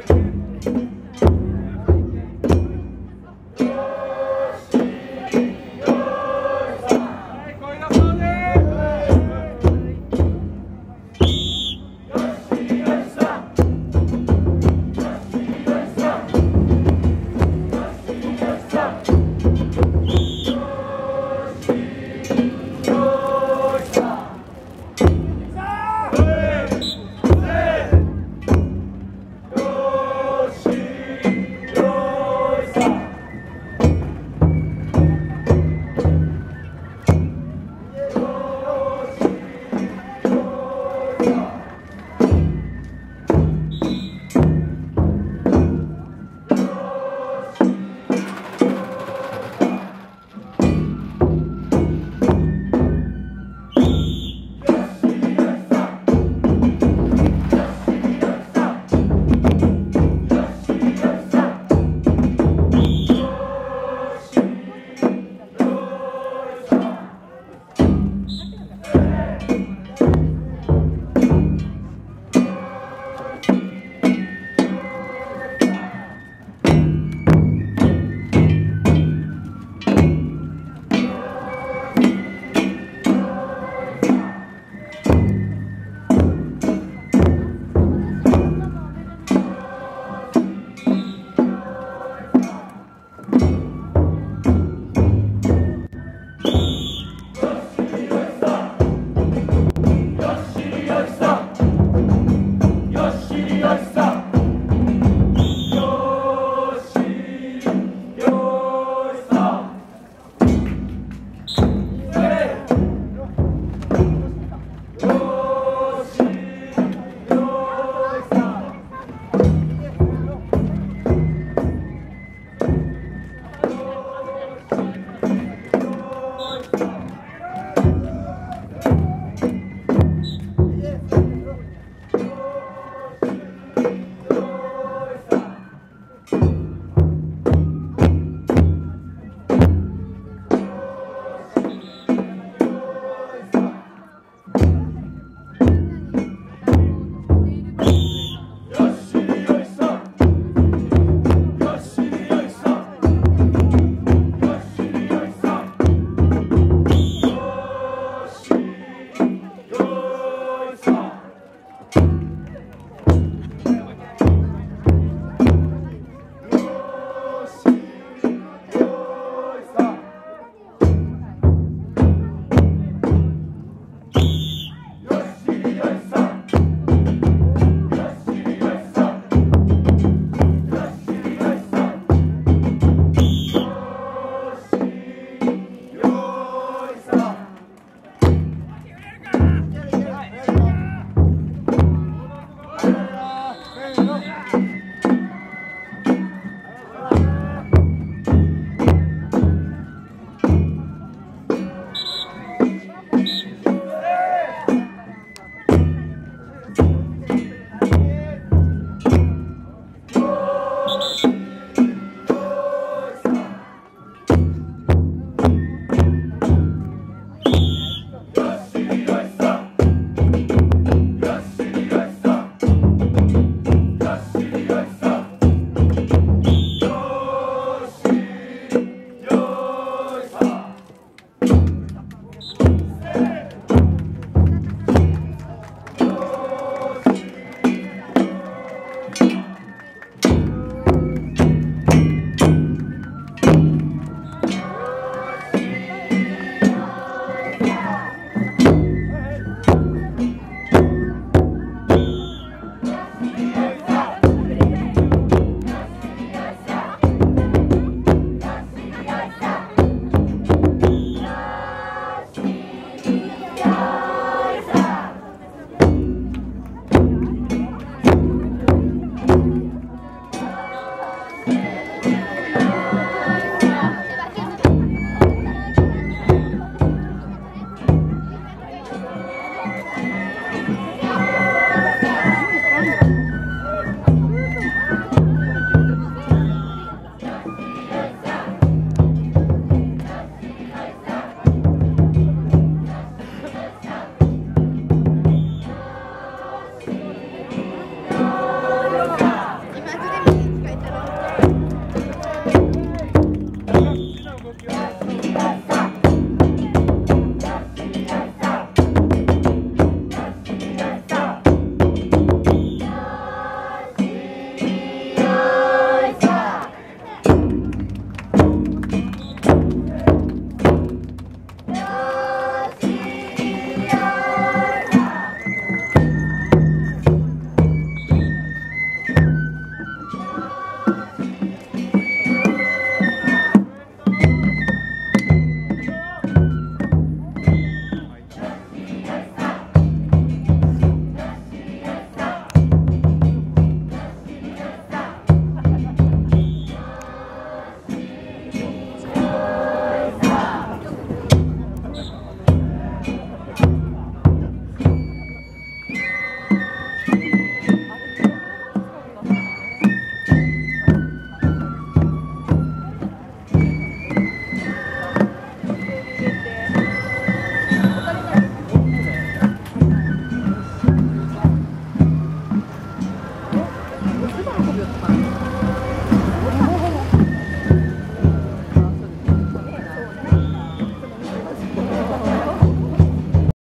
えっ?